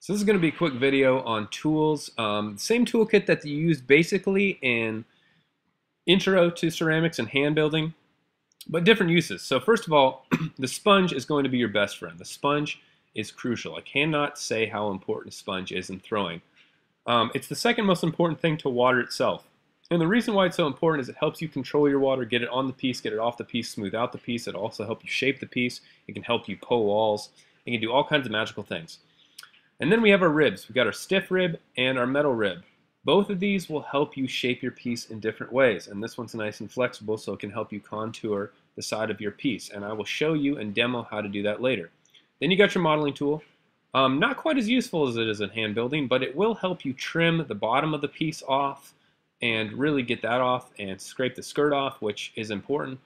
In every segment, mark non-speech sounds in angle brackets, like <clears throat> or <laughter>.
So this is going to be a quick video on tools. Um, same toolkit that you use basically in intro to ceramics and hand building, but different uses. So first of all, <clears throat> the sponge is going to be your best friend. The sponge is crucial. I cannot say how important a sponge is in throwing. Um, it's the second most important thing to water itself. And the reason why it's so important is it helps you control your water, get it on the piece, get it off the piece, smooth out the piece. It also helps you shape the piece. It can help you pull walls. It can do all kinds of magical things. And then we have our ribs. We've got our stiff rib and our metal rib. Both of these will help you shape your piece in different ways. And this one's nice and flexible, so it can help you contour the side of your piece. And I will show you and demo how to do that later. Then you got your modeling tool. Um, not quite as useful as it is in hand building, but it will help you trim the bottom of the piece off and really get that off and scrape the skirt off, which is important.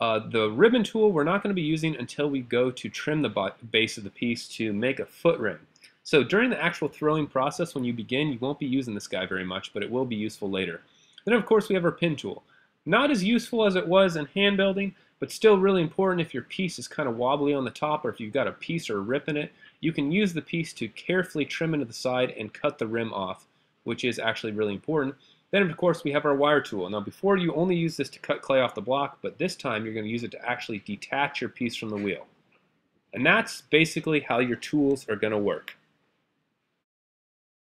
Uh, the ribbon tool we're not going to be using until we go to trim the base of the piece to make a foot rim. So during the actual throwing process, when you begin, you won't be using this guy very much, but it will be useful later. Then of course we have our pin tool. Not as useful as it was in hand building, but still really important if your piece is kind of wobbly on the top or if you've got a piece or a rip in it, you can use the piece to carefully trim into the side and cut the rim off, which is actually really important. Then of course we have our wire tool. Now before you only use this to cut clay off the block, but this time you're going to use it to actually detach your piece from the wheel. And that's basically how your tools are going to work.